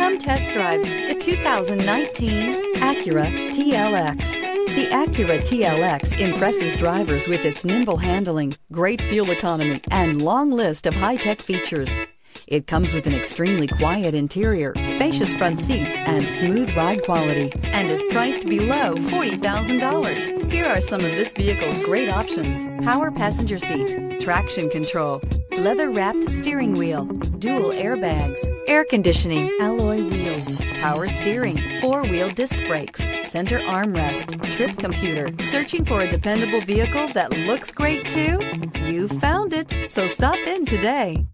Come test drive the 2019 Acura TLX. The Acura TLX impresses drivers with its nimble handling, great fuel economy, and long list of high-tech features. It comes with an extremely quiet interior, spacious front seats, and smooth ride quality, and is priced below $40,000. Here are some of this vehicle's great options. Power passenger seat, traction control, leather-wrapped steering wheel, dual airbags, air conditioning, alloy wheels, power steering, four-wheel disc brakes, center armrest, trip computer. Searching for a dependable vehicle that looks great too? You found it, so stop in today.